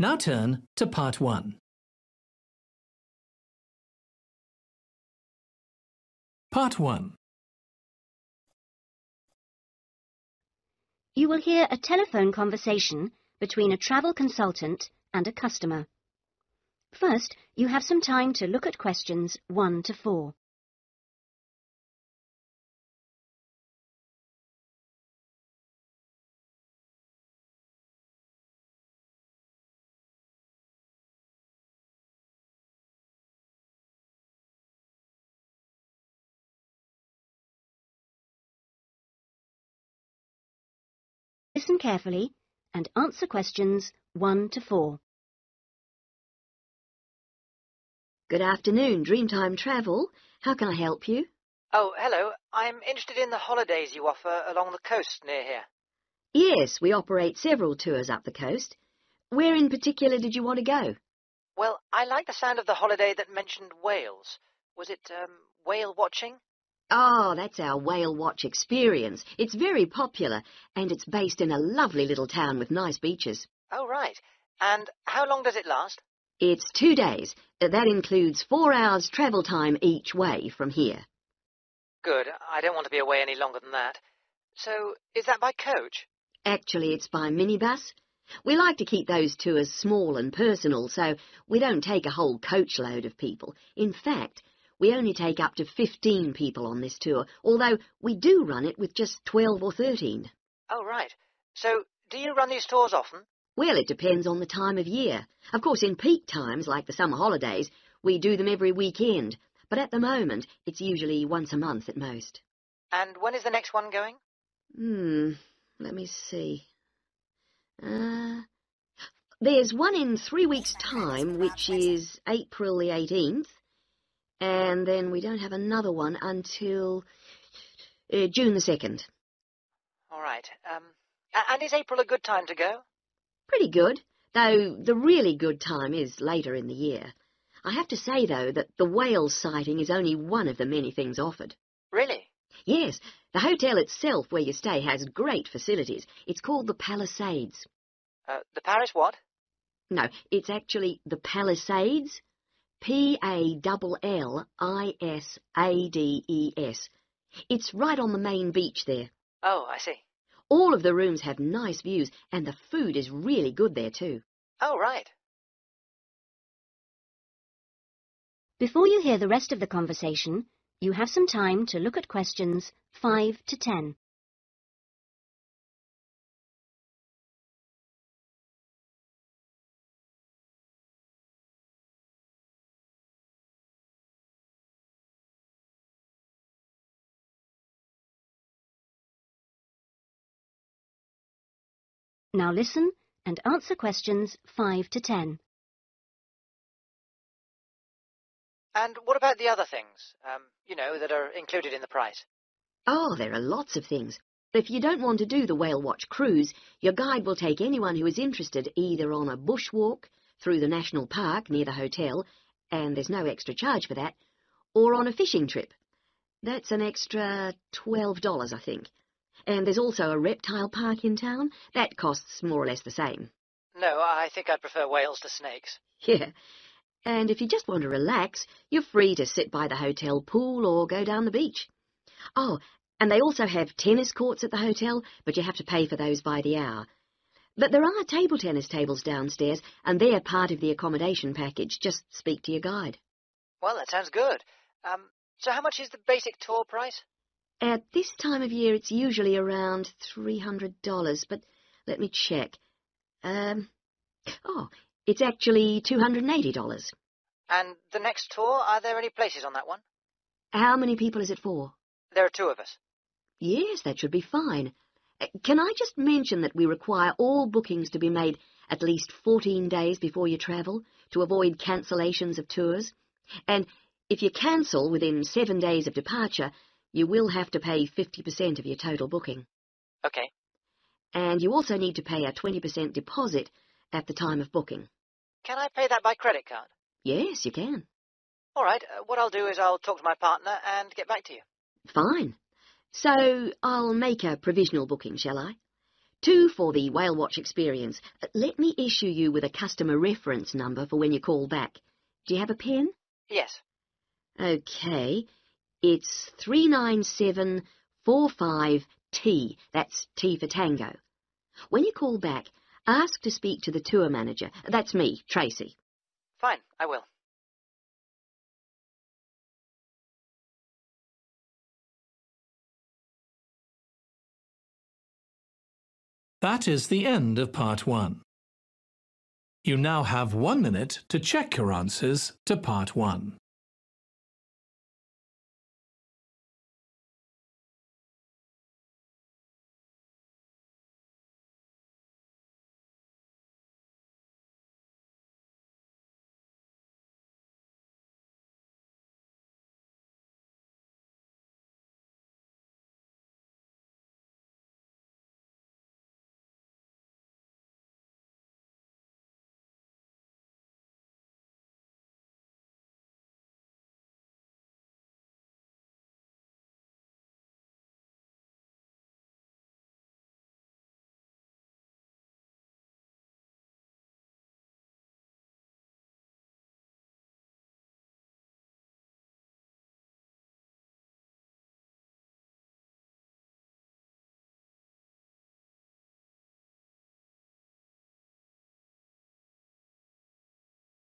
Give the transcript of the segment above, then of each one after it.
Now turn to Part 1. Part 1. You will hear a telephone conversation between a travel consultant and a customer. First, you have some time to look at questions 1 to 4. Listen carefully and answer questions 1 to 4. Good afternoon, Dreamtime Travel. How can I help you? Oh, hello. I'm interested in the holidays you offer along the coast near here. Yes, we operate several tours up the coast. Where in particular did you want to go? Well, I like the sound of the holiday that mentioned whales. Was it, um, whale watching? Oh, that's our Whale Watch experience. It's very popular, and it's based in a lovely little town with nice beaches. Oh, right. And how long does it last? It's two days. Uh, That includes four hours travel time each way from here. Good. I don't want to be away any longer than that. So, is that by coach? Actually, it's by minibus. We like to keep those tours small and personal, so we don't take a whole coachload of people. In fact, we only take up to 15 people on this tour, although we do run it with just 12 or 13. Oh, right. So, do you run these tours often? Well, it depends on the time of year. Of course, in peak times, like the summer holidays, we do them every weekend, but at the moment, it's usually once a month at most. And when is the next one going? Hmm, let me see. Uh, there's one in three weeks' time, which is April the 18th, and then we don't have another one until uh, June the 2nd. All right. Um, and is April a good time to go? Pretty good, though the really good time is later in the year. I have to say, though, that the whale sighting is only one of the many things offered. Really? Yes, the hotel itself where you stay has great facilities. It's called the Pallisades. Uh, the Paris what? No, it's actually the Pallisades. P-A-L-L-I-S-A-D-E-S. It's right on the main beach there. Oh, I see. All of the rooms have nice views, and the food is really good there too. Oh, right. Before you hear the rest of the conversation, you have some time to look at questions 5 to 10. Now listen and answer questions 5 to 10. And what about the other things, um, you know, that are included in the price? Oh, there are lots of things. If you don't want to do the Whale Watch cruise, your guide will take anyone who is interested either on a bushwalk through the national park near the hotel, and there's no extra charge for that, or on a fishing trip. That's an extra $12, I think. And there's also a reptile park in town. That costs more or less the same. No, I think I'd prefer whales to snakes. Yeah. And if you just want to relax, you're free to sit by the hotel pool or go down the beach. Oh, and they also have tennis courts at the hotel, but you have to pay for those by the hour. But there are table tennis tables downstairs, and they're part of the accommodation package. Just speak to your guide. Well, that sounds good. Um, so how much is the basic tour price? At this time of year, it's usually around $300, but let me check. Um, oh, it's actually $280. And the next tour, are there any places on that one? How many people is it for? There are two of us. Yes, that should be fine. Uh, Can I just mention that we require all bookings to be made at least 14 days before you travel to avoid cancellations of tours? And if you cancel within seven days of departure, you will have to pay 50% of your total booking. Okay. And you also need to pay a 20% deposit at the time of booking. Can I pay that by credit card? Yes, you can. All right. Uh, what I'll do is I'll talk to my partner and get back to you. Fine. So I'll make a provisional booking, shall I? Two for the Whale Watch experience. Uh, Let me issue you with a customer reference number for when you call back. Do you have a pen? Yes. Okay. It's 39745T. That's T for Tango. When you call back, ask to speak to the tour manager. That's me, Tracy. Fine, I will. That is the end of part one. You now have one minute to check your answers to part one.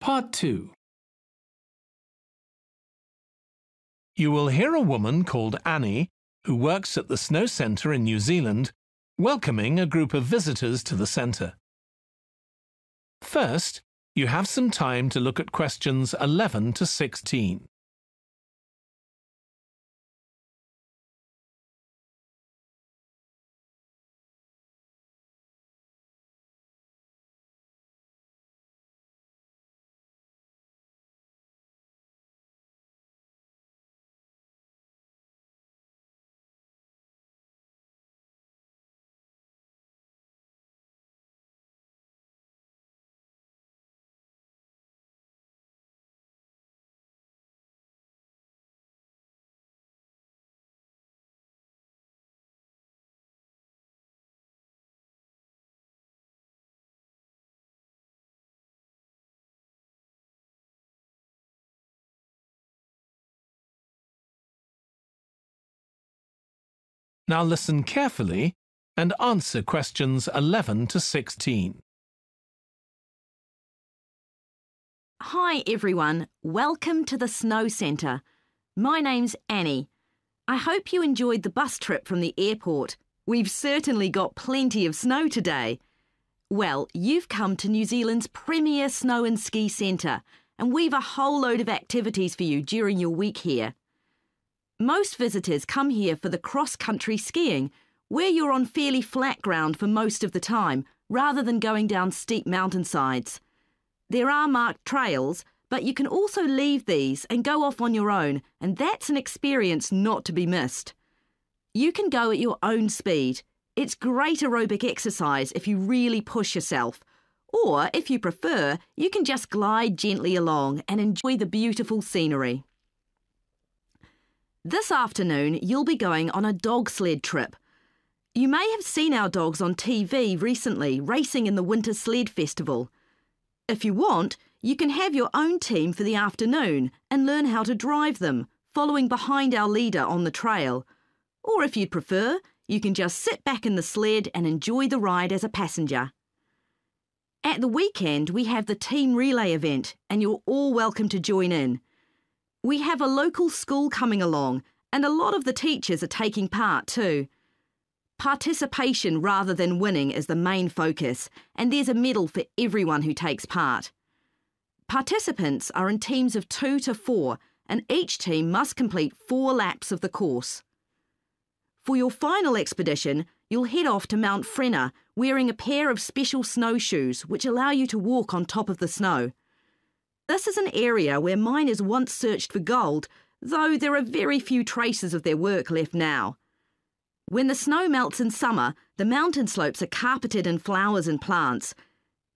Part 2 You will hear a woman called Annie, who works at the Snow Centre in New Zealand, welcoming a group of visitors to the centre. First, you have some time to look at questions 11 to 16. Now listen carefully and answer questions 11 to 16. Hi everyone, welcome to the Snow Centre. My name's Annie. I hope you enjoyed the bus trip from the airport. We've certainly got plenty of snow today. Well, you've come to New Zealand's premier snow and ski centre, and we've a whole load of activities for you during your week here. Most visitors come here for the cross country skiing, where you're on fairly flat ground for most of the time, rather than going down steep mountainsides. There are marked trails, but you can also leave these and go off on your own, and that's an experience not to be missed. You can go at your own speed. It's great aerobic exercise if you really push yourself. Or, if you prefer, you can just glide gently along and enjoy the beautiful scenery. This afternoon, you'll be going on a dog sled trip. You may have seen our dogs on TV recently racing in the Winter Sled Festival. If you want, you can have your own team for the afternoon and learn how to drive them, following behind our leader on the trail. Or if you'd prefer, you can just sit back in the sled and enjoy the ride as a passenger. At the weekend, we have the team relay event, and you're all welcome to join in. We have a local school coming along, and a lot of the teachers are taking part too. Participation rather than winning is the main focus, and there's a medal for everyone who takes part. Participants are in teams of two to four, and each team must complete four laps of the course. For your final expedition, you'll head off to Mount Frenna wearing a pair of special snowshoes which allow you to walk on top of the snow. This is an area where miners once searched for gold, though there are very few traces of their work left now. When the snow melts in summer, the mountain slopes are carpeted in flowers and plants.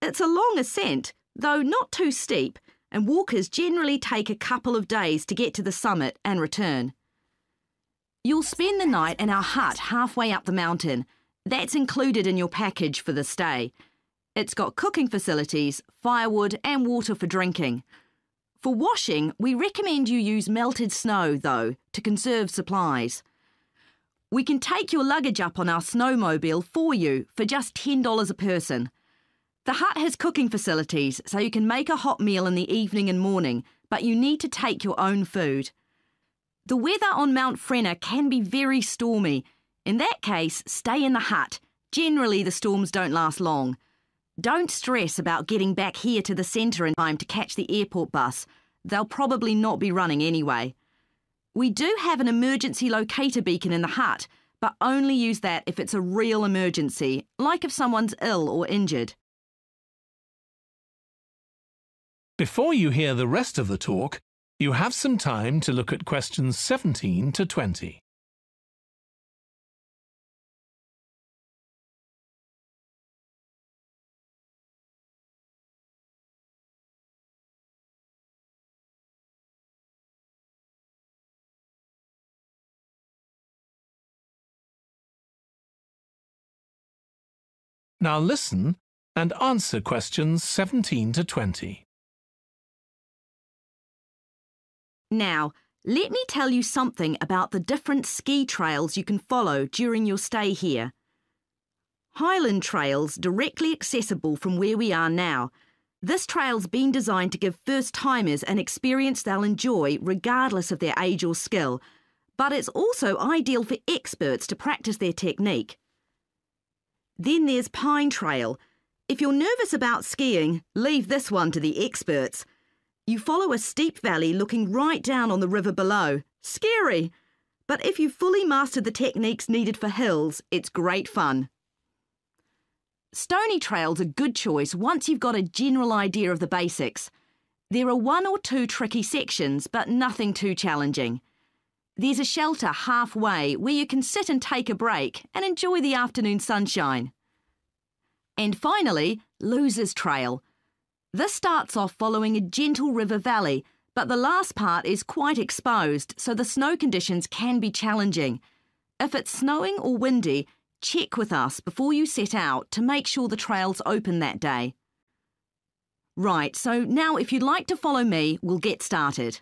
It's a long ascent, though not too steep, and walkers generally take a couple of days to get to the summit and return. You'll spend the night in our hut halfway up the mountain. That's included in your package for the stay. It's got cooking facilities, firewood, and water for drinking. For washing, we recommend you use melted snow, though, to conserve supplies. We can take your luggage up on our snowmobile for you for just $10 a person. The hut has cooking facilities, so you can make a hot meal in the evening and morning, but you need to take your own food. The weather on Mount Frenna can be very stormy. In that case, stay in the hut. Generally, the storms don't last long. Don't stress about getting back here to the centre in time to catch the airport bus. They'll probably not be running anyway. We do have an emergency locator beacon in the hut, but only use that if it's a real emergency, like if someone's ill or injured. Before you hear the rest of the talk, you have some time to look at questions 17 to 20. Now listen and answer questions 17 to 20. Now, let me tell you something about the different ski trails you can follow during your stay here. Highland Trail's directly accessible from where we are now. This trail's been designed to give first timers an experience they'll enjoy regardless of their age or skill, but it's also ideal for experts to practice their technique. Then there's Pine Trail. If you're nervous about skiing, leave this one to the experts. You follow a steep valley looking right down on the river below. Scary! But if you've fully mastered the techniques needed for hills, it's great fun. Stony Trail's a good choice once you've got a general idea of the basics. There are one or two tricky sections, but nothing too challenging. There's a shelter halfway where you can sit and take a break and enjoy the afternoon sunshine. And finally, Losers Trail. This starts off following a gentle river valley, but the last part is quite exposed, so the snow conditions can be challenging. If it's snowing or windy, check with us before you set out to make sure the trail's open that day. Right, so now if you'd like to follow me, we'll get started.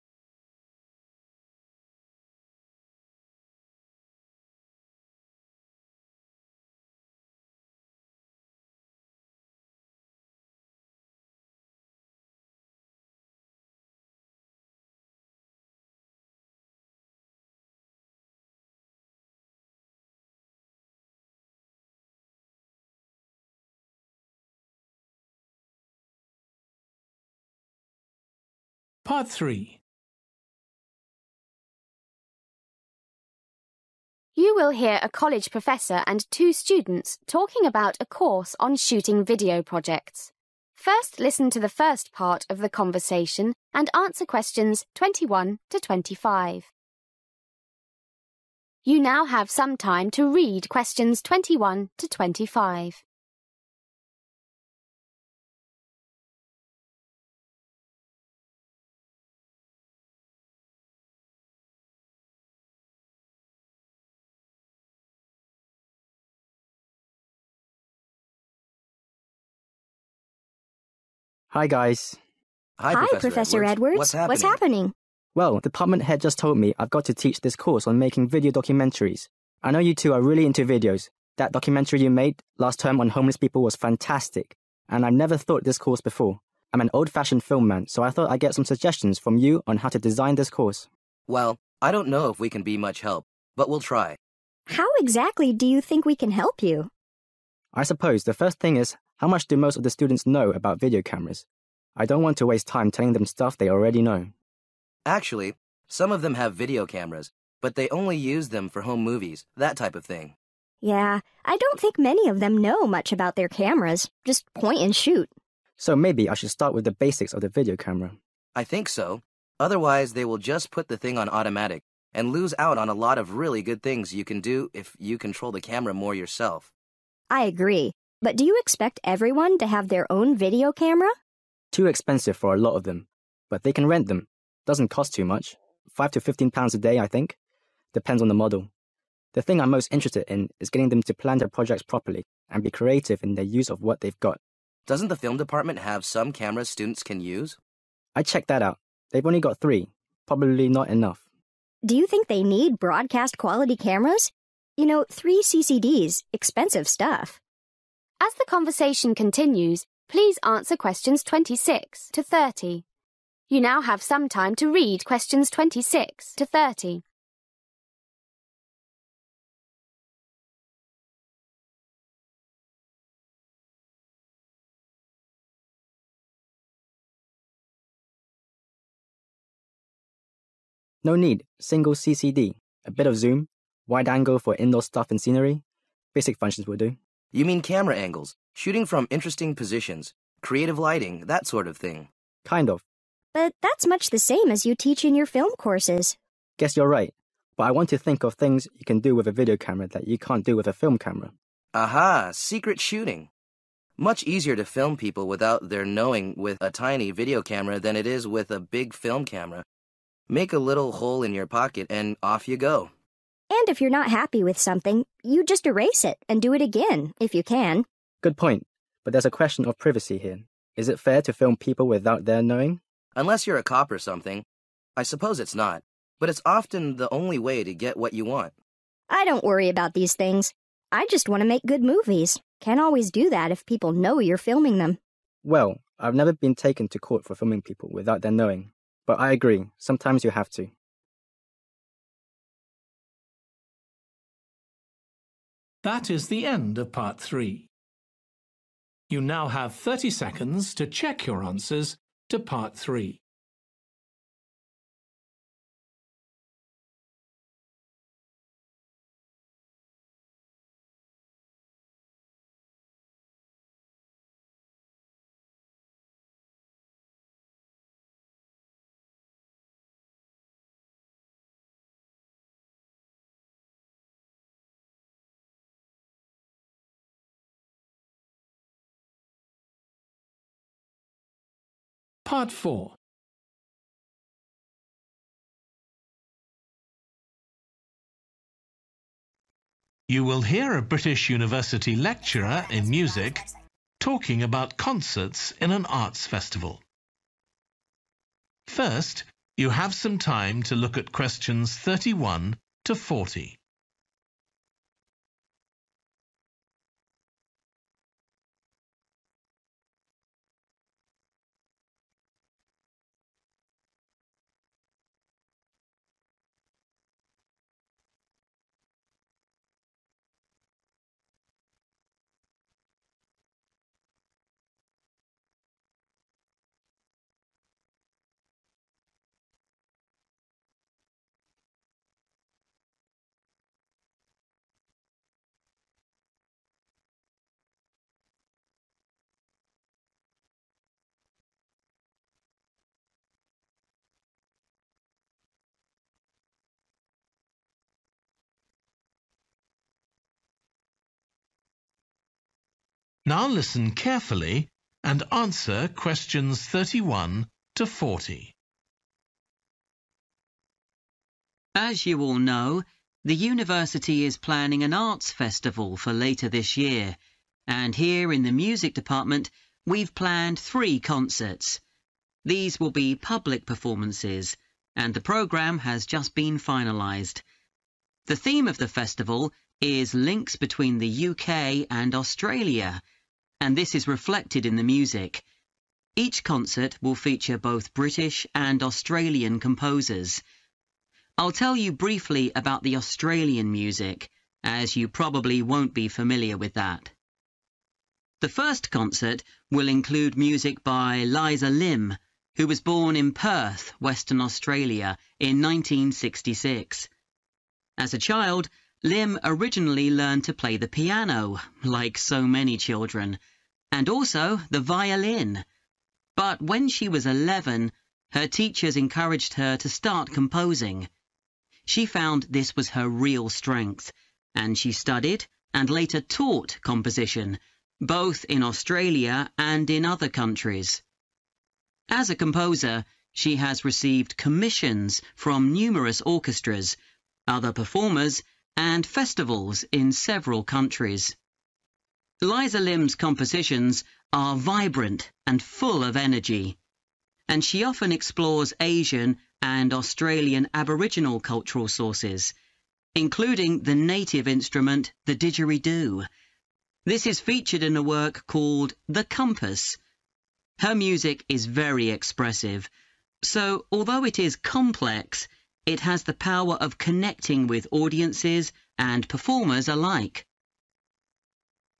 Part 3 You will hear a college professor and two students talking about a course on shooting video projects. First, listen to the first part of the conversation and answer questions 21 to 25. You now have some time to read questions 21 to 25. Hi, guys. Hi, Hi, Professor, Professor Edwards. Edwards. What's happening? What's happening? Well, the department head just told me I've got to teach this course on making video documentaries. I know you two are really into videos. That documentary you made last term on homeless people was fantastic, and I've never thought this course before. I'm an old-fashioned film man, so I thought I'd get some suggestions from you on how to design this course. Well, I don't know if we can be much help, but we'll try. How exactly do you think we can help you? I suppose the first thing is, how much do most of the students know about video cameras? I don't want to waste time telling them stuff they already know. Actually, some of them have video cameras, but they only use them for home movies, that type of thing. Yeah, I don't think many of them know much about their cameras. Just point and shoot. So maybe I should start with the basics of the video camera. I think so. Otherwise, they will just put the thing on automatic and lose out on a lot of really good things you can do if you control the camera more yourself. I agree. But do you expect everyone to have their own video camera? Too expensive for a lot of them, but they can rent them. Doesn't cost too much. 5 to 15 pounds a day, I think. Depends on the model. The thing I'm most interested in is getting them to plan their projects properly and be creative in their use of what they've got. Doesn't the film department have some cameras students can use? I checked that out. They've only got three. Probably not enough. Do you think they need broadcast quality cameras? You know, three CCDs, expensive stuff. As the conversation continues, please answer questions 26 to 30. You now have some time to read questions 26 to 30. No need. Single CCD. A bit of zoom. Wide angle for indoor stuff and scenery. Basic functions will do. You mean camera angles, shooting from interesting positions, creative lighting, that sort of thing. Kind of. But that's much the same as you teach in your film courses. Guess you're right. But I want to think of things you can do with a video camera that you can't do with a film camera. Aha, secret shooting. Much easier to film people without their knowing with a tiny video camera than it is with a big film camera. Make a little hole in your pocket and off you go. And if you're not happy with something, you just erase it and do it again, if you can. Good point. But there's a question of privacy here. Is it fair to film people without their knowing? Unless you're a cop or something. I suppose it's not. But it's often the only way to get what you want. I don't worry about these things. I just want to make good movies. Can't always do that if people know you're filming them. Well, I've never been taken to court for filming people without their knowing. But I agree, sometimes you have to. That is the end of part three. You now have 30 seconds to check your answers to part three. Part 4 You will hear a British University lecturer in music talking about concerts in an arts festival. First, you have some time to look at questions 31 to 40. Now listen carefully and answer questions 31 to 40. As you all know, the university is planning an arts festival for later this year, and here in the music department, we've planned three concerts. These will be public performances, and the programme has just been finalised. The theme of the festival is links between the UK and Australia, and this is reflected in the music. Each concert will feature both British and Australian composers. I'll tell you briefly about the Australian music, as you probably won't be familiar with that. The first concert will include music by Liza Lim, who was born in Perth, Western Australia, in 1966. As a child, Lim originally learned to play the piano, like so many children, and also the violin. But when she was 11, her teachers encouraged her to start composing. She found this was her real strength, and she studied and later taught composition, both in Australia and in other countries. As a composer, she has received commissions from numerous orchestras, other performers, and festivals in several countries. Liza Lim's compositions are vibrant and full of energy, and she often explores Asian and Australian Aboriginal cultural sources, including the native instrument, the didgeridoo. This is featured in a work called The Compass. Her music is very expressive, so although it is complex, it has the power of connecting with audiences and performers alike.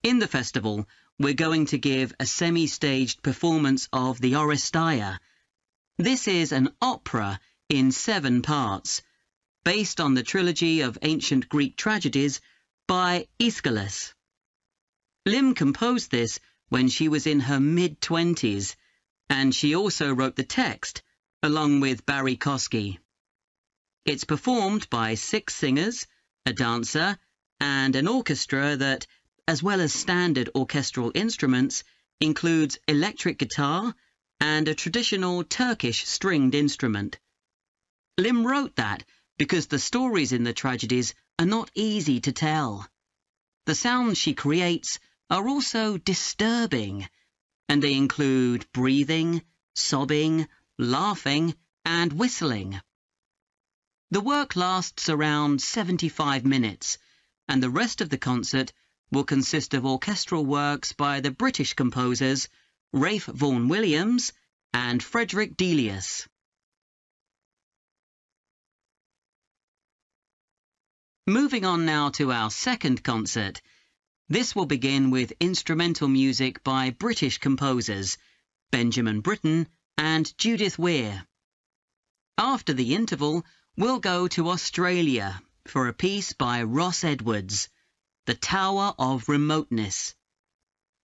In the festival, we're going to give a semi-staged performance of the Oresteia. This is an opera in seven parts, based on the trilogy of ancient Greek tragedies by Aeschylus. Lim composed this when she was in her mid-twenties, and she also wrote the text, along with Barrie Kosky. It's performed by six singers, a dancer, and an orchestra that as well as standard orchestral instruments, includes electric guitar and a traditional Turkish stringed instrument. Lim wrote that because the stories in the tragedies are not easy to tell. The sounds she creates are also disturbing, and they include breathing, sobbing, laughing, and whistling. The work lasts around 75 minutes, and the rest of the concert will consist of orchestral works by the British composers Ralph Vaughan Williams and Frederick Delius. Moving on now to our second concert. This will begin with instrumental music by British composers Benjamin Britten and Judith Weir. After the interval, we'll go to Australia for a piece by Ross Edwards. The Tower of Remoteness.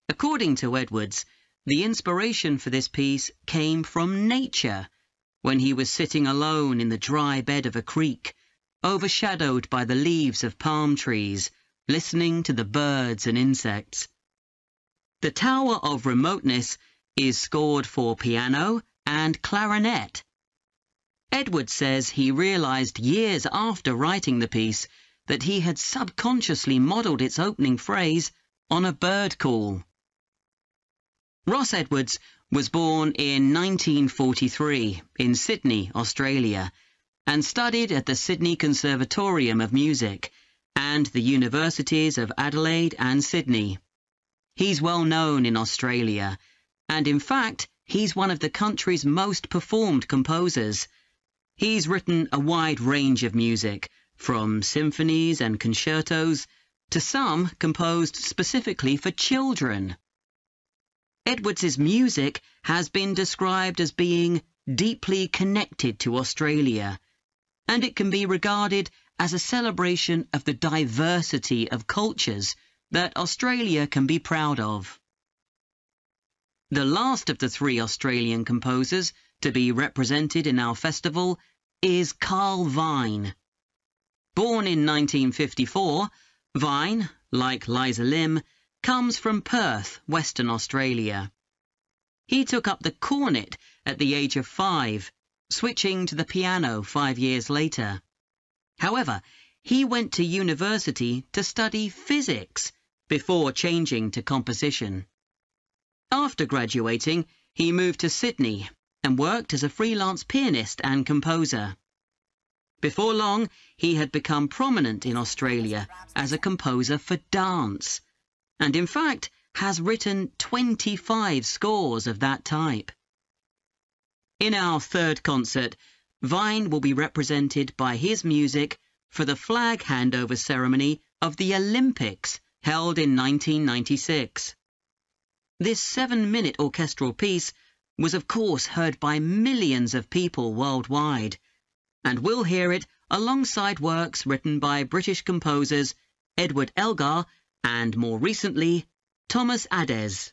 According to Edwards, the inspiration for this piece came from nature, when he was sitting alone in the dry bed of a creek, overshadowed by the leaves of palm trees, listening to the birds and insects. The Tower of Remoteness is scored for piano and clarinet. Edwards says he realized years after writing the piece that he had subconsciously modelled its opening phrase on a bird call. Ross Edwards was born in 1943 in Sydney, Australia, and studied at the Sydney Conservatorium of Music and the universities of Adelaide and Sydney. He's well known in Australia, and in fact, he's one of the country's most performed composers. He's written a wide range of music, from symphonies and concertos to some composed specifically for children. Edwards's music has been described as being deeply connected to Australia, and it can be regarded as a celebration of the diversity of cultures that Australia can be proud of. The last of the three Australian composers to be represented in our festival is Carl Vine. Born in 1954, Vine, like Liza Lim, comes from Perth, Western Australia. He took up the cornet at the age of five, switching to the piano five years later. However, he went to university to study physics before changing to composition. After graduating, he moved to Sydney and worked as a freelance pianist and composer. Before long, he had become prominent in Australia as a composer for dance, and in fact has written 25 scores of that type. In our third concert, Vine will be represented by his music for the flag handover ceremony of the Olympics held in 1996. This seven-minute orchestral piece was of course heard by millions of people worldwide, and we'll hear it alongside works written by British composers Edward Elgar and, more recently, Thomas Adès.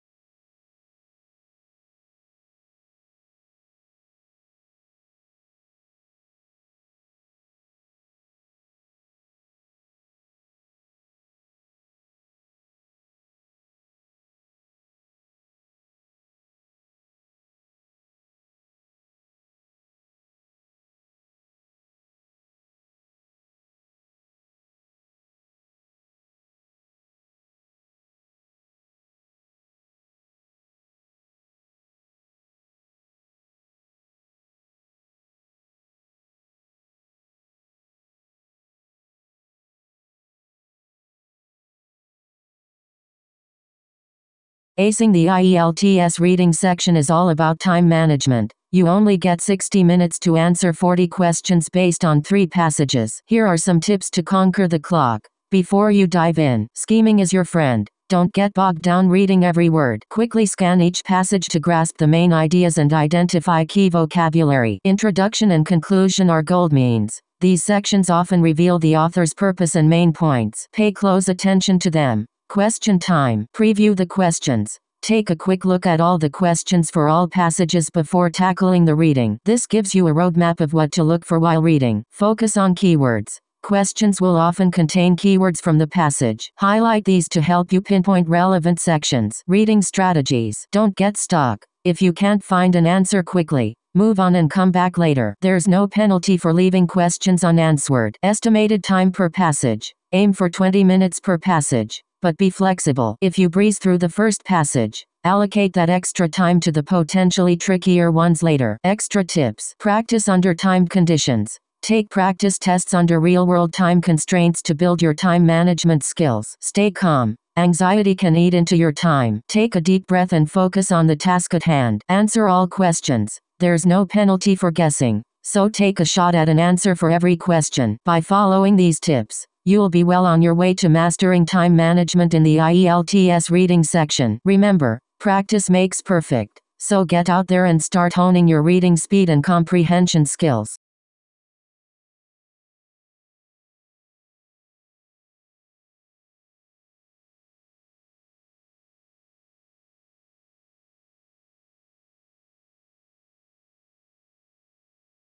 Acing the IELTS reading section is all about time management. You only get 60 minutes to answer 40 questions based on three passages. Here are some tips to conquer the clock. Before you dive in, scheming is your friend. Don't get bogged down reading every word. Quickly scan each passage to grasp the main ideas and identify key vocabulary. Introduction and conclusion are gold means. These sections often reveal the author's purpose and main points. Pay close attention to them. Question time. Preview the questions. Take a quick look at all the questions for all passages before tackling the reading. This gives you a roadmap of what to look for while reading. Focus on keywords. Questions will often contain keywords from the passage. Highlight these to help you pinpoint relevant sections. Reading strategies. Don't get stuck. If you can't find an answer quickly, move on and come back later. There's no penalty for leaving questions unanswered. Estimated time per passage. Aim for 20 minutes per passage but be flexible. If you breeze through the first passage, allocate that extra time to the potentially trickier ones later. Extra tips. Practice under timed conditions. Take practice tests under real-world time constraints to build your time management skills. Stay calm. Anxiety can eat into your time. Take a deep breath and focus on the task at hand. Answer all questions. There's no penalty for guessing. So take a shot at an answer for every question. By following these tips, You'll be well on your way to mastering time management in the IELTS reading section. Remember, practice makes perfect. So get out there and start honing your reading speed and comprehension skills.